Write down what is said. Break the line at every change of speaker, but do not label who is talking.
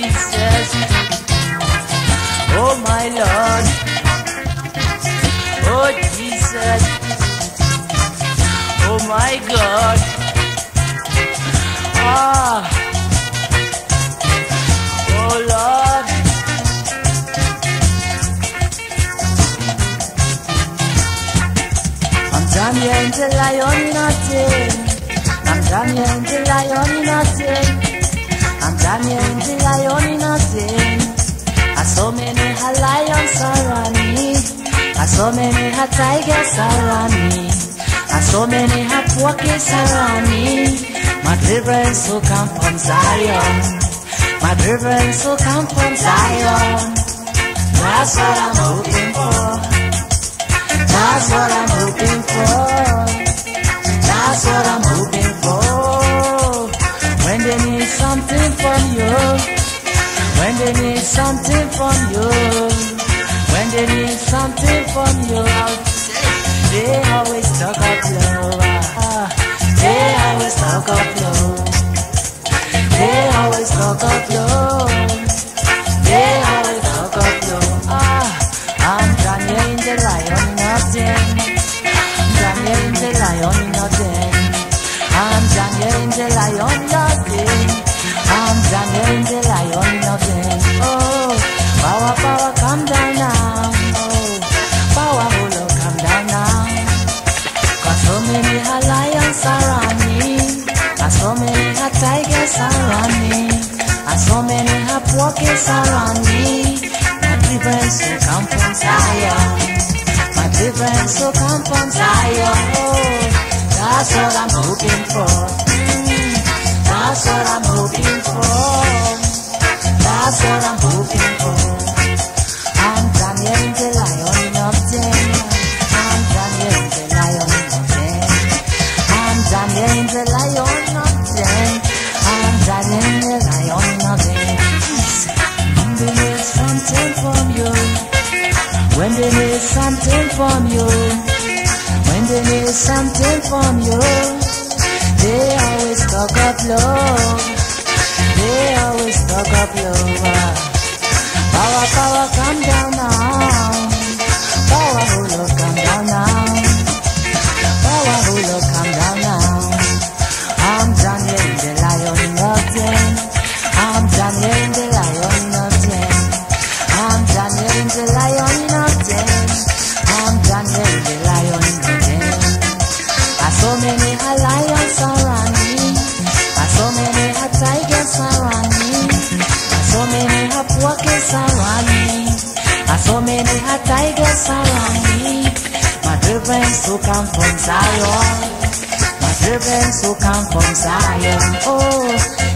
Jesus. Oh my Lord. Oh Jesus. Oh my God. Ah. Oh Lord. I'm Daniel the lion nothing. I'm Daniel the lion nothing. Daniel the lion nothing. I saw many a lions around me. I saw many a tigers around me. I saw many a porkies around me. My deliverance will come from Zion. My deliverance will come from Zion. That's what I'm hoping for. That's what I'm hoping for. They need something from you. When they need something from you. They always talk of love. They always talk of love. They always talk of love. They always talk of love. Ah, I'm Daniel in the lion den. Daniel in the lion den. I'm Daniel in the lion porkies around me. My deliverance will come from Zion. My deliverance will come from Zion. Oh, that's what I'm hoping for. Mm, that's what I'm need something from you. When they need something from you. They always talk of love. They always talk of love. Power, power, come down so many lions around me. So many tigers around me. So many porkies around me. So many tigers around me. My deliverance will come from Zion. My deliverance will come from Zion. Oh,